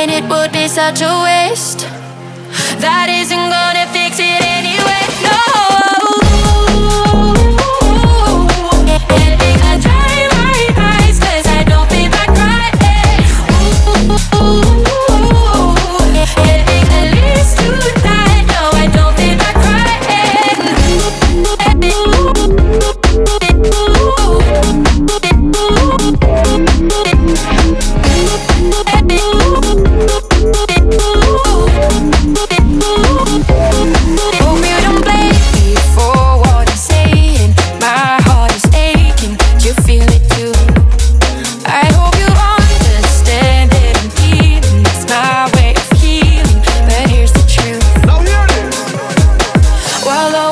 and it would be such a waste. That isn't gonna